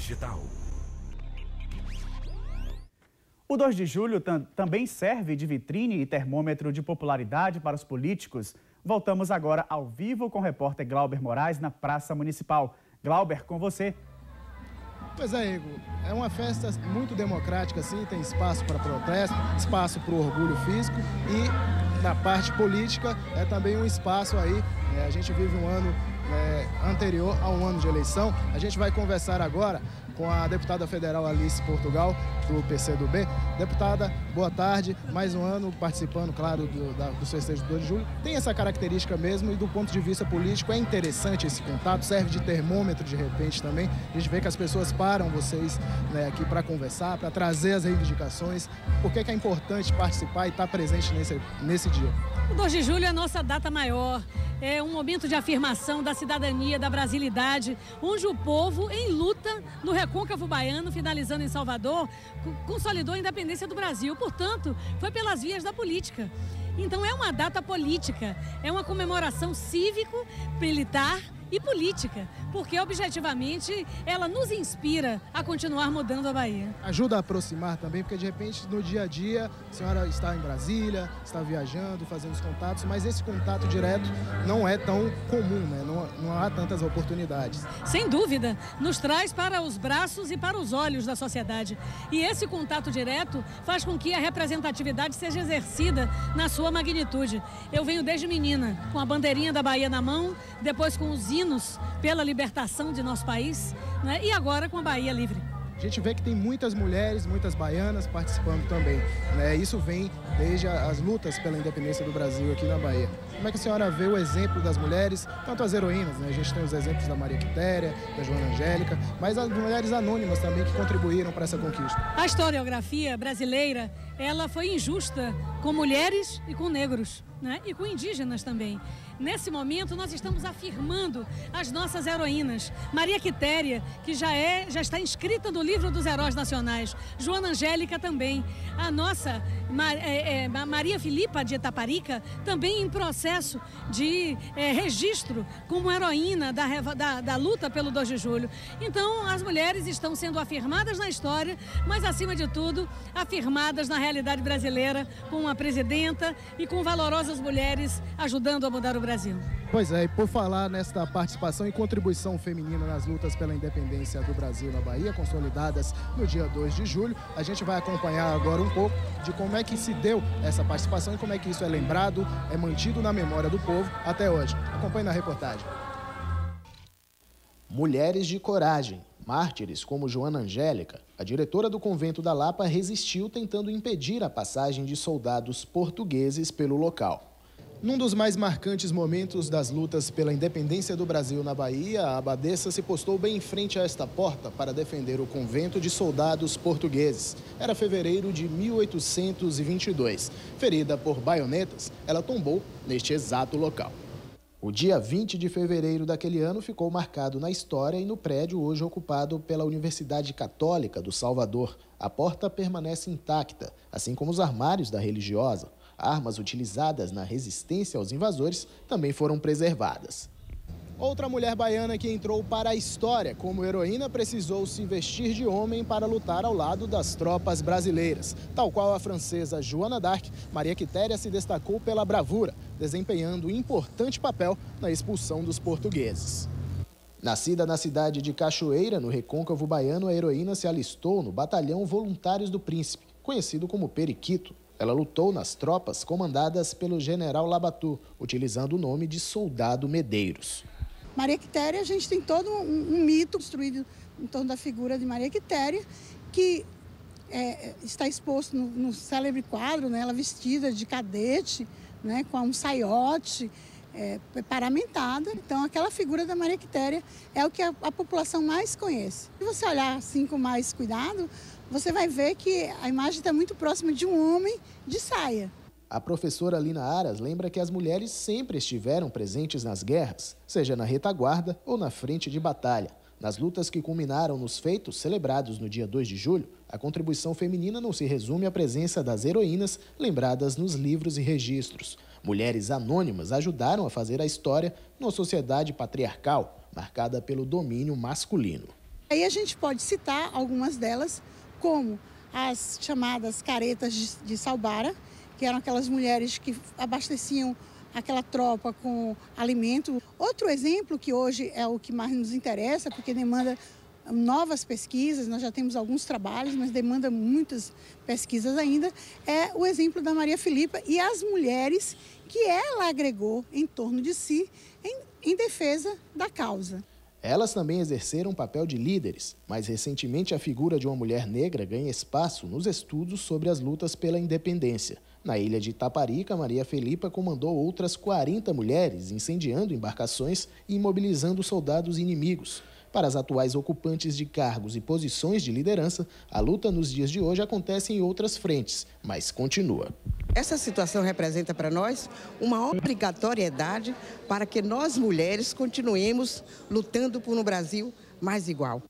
Digital. O 2 de julho tam também serve de vitrine e termômetro de popularidade para os políticos. Voltamos agora ao vivo com o repórter Glauber Moraes na Praça Municipal. Glauber, com você. Pois é, Igor. É uma festa muito democrática, sim, tem espaço para protesto, espaço para o orgulho físico e na parte política é também um espaço aí. Né? A gente vive um ano é, anterior a um ano de eleição. A gente vai conversar agora com a deputada federal Alice Portugal, do PCdoB. Deputada, boa tarde. Mais um ano participando, claro, do, da, do festejo 2 de julho. Tem essa característica mesmo e do ponto de vista político é interessante esse contato, serve de termômetro de repente também. A gente vê que as pessoas param vocês né, aqui para conversar, para trazer as reivindicações. Por que, que é importante participar e estar presente nesse, nesse dia? O 2 de julho é a nossa data maior é um momento de afirmação da cidadania, da brasilidade, onde o povo, em luta no recôncavo baiano, finalizando em Salvador, consolidou a independência do Brasil. Portanto, foi pelas vias da política. Então é uma data política, é uma comemoração cívico-militar e política, porque objetivamente ela nos inspira a continuar mudando a Bahia. Ajuda a aproximar também, porque de repente no dia a dia a senhora está em Brasília, está viajando, fazendo os contatos, mas esse contato direto não é tão comum, né? não, não há tantas oportunidades. Sem dúvida, nos traz para os braços e para os olhos da sociedade. E esse contato direto faz com que a representatividade seja exercida na sua magnitude. Eu venho desde menina, com a bandeirinha da Bahia na mão, depois com os pela libertação de nosso país né? e agora com a Bahia Livre. A gente vê que tem muitas mulheres, muitas baianas participando também. Né? Isso vem desde as lutas pela independência do Brasil aqui na Bahia. Como é que a senhora vê o exemplo das mulheres, tanto as heroínas, né? a gente tem os exemplos da Maria Quitéria, da Joana Angélica, mas as mulheres anônimas também que contribuíram para essa conquista. A historiografia brasileira, ela foi injusta com mulheres e com negros, né? e com indígenas também. Nesse momento, nós estamos afirmando as nossas heroínas. Maria Quitéria, que já, é, já está inscrita no livro dos heróis nacionais. Joana Angélica também. A nossa é, é, Maria Filipa de Itaparica, também em processo de é, registro como heroína da, da, da luta pelo 2 de julho. Então, as mulheres estão sendo afirmadas na história, mas, acima de tudo, afirmadas na realidade brasileira, com uma presidenta e com valorosas mulheres ajudando a mudar o Brasil. Brasil. Pois é, e por falar nesta participação e contribuição feminina nas lutas pela independência do Brasil na Bahia, consolidadas no dia 2 de julho, a gente vai acompanhar agora um pouco de como é que se deu essa participação e como é que isso é lembrado, é mantido na memória do povo até hoje. Acompanhe na reportagem. Mulheres de coragem, mártires como Joana Angélica, a diretora do convento da Lapa resistiu tentando impedir a passagem de soldados portugueses pelo local. Num dos mais marcantes momentos das lutas pela independência do Brasil na Bahia, a abadesa se postou bem em frente a esta porta para defender o convento de soldados portugueses. Era fevereiro de 1822. Ferida por baionetas, ela tombou neste exato local. O dia 20 de fevereiro daquele ano ficou marcado na história e no prédio hoje ocupado pela Universidade Católica do Salvador. A porta permanece intacta, assim como os armários da religiosa. Armas utilizadas na resistência aos invasores também foram preservadas. Outra mulher baiana que entrou para a história como heroína precisou se vestir de homem para lutar ao lado das tropas brasileiras. Tal qual a francesa Joana d'Arc, Maria Quitéria se destacou pela bravura, desempenhando um importante papel na expulsão dos portugueses. Nascida na cidade de Cachoeira, no recôncavo baiano, a heroína se alistou no Batalhão Voluntários do Príncipe, conhecido como Periquito. Ela lutou nas tropas comandadas pelo general Labatu, utilizando o nome de Soldado Medeiros. Maria Quitéria, a gente tem todo um, um mito construído em torno da figura de Maria Quitéria, que é, está exposto no, no, célebre quadro, né, ela vestida de cadete, né, com um saiote, é, paramentada. Então, aquela figura da Maria Quitéria é o que a, a população mais conhece. Se você olhar assim com mais cuidado, você vai ver que a imagem está muito próxima de um homem de saia. A professora Lina Aras lembra que as mulheres sempre estiveram presentes nas guerras, seja na retaguarda ou na frente de batalha. Nas lutas que culminaram nos feitos celebrados no dia 2 de julho, a contribuição feminina não se resume à presença das heroínas lembradas nos livros e registros. Mulheres anônimas ajudaram a fazer a história numa sociedade patriarcal, marcada pelo domínio masculino. Aí a gente pode citar algumas delas, como as chamadas caretas de, de Salbara, que eram aquelas mulheres que abasteciam aquela tropa com alimento. Outro exemplo, que hoje é o que mais nos interessa, porque demanda novas pesquisas, nós já temos alguns trabalhos, mas demanda muitas pesquisas ainda, é o exemplo da Maria Filipa e as mulheres que ela agregou em torno de si em, em defesa da causa. Elas também exerceram papel de líderes. Mais recentemente, a figura de uma mulher negra ganha espaço nos estudos sobre as lutas pela independência. Na ilha de Itaparica, Maria Felipa comandou outras 40 mulheres, incendiando embarcações e imobilizando soldados inimigos. Para as atuais ocupantes de cargos e posições de liderança, a luta nos dias de hoje acontece em outras frentes, mas continua. Essa situação representa para nós uma obrigatoriedade para que nós mulheres continuemos lutando por um Brasil mais igual.